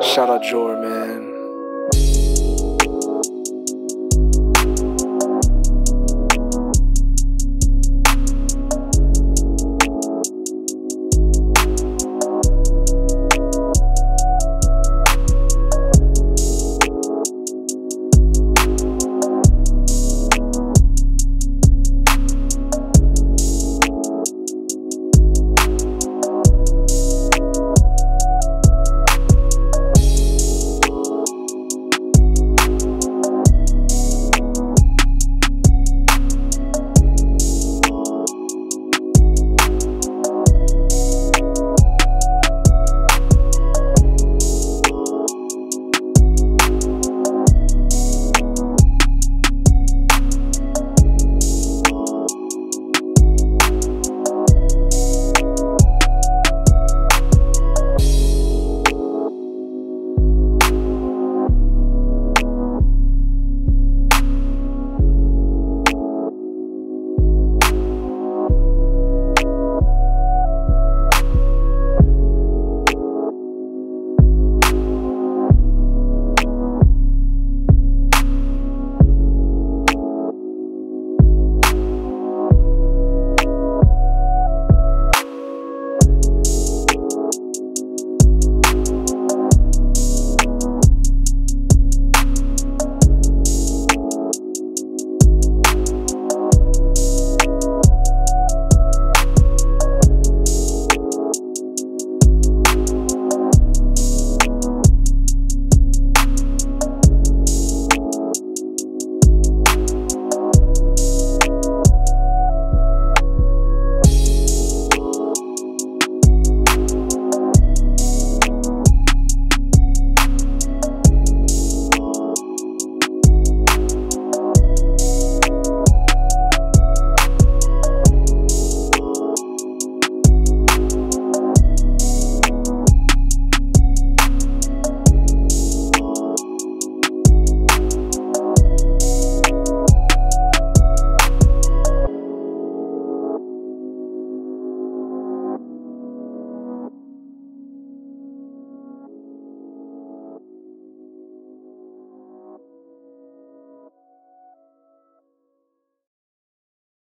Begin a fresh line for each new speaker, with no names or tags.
Shout out Jor, man.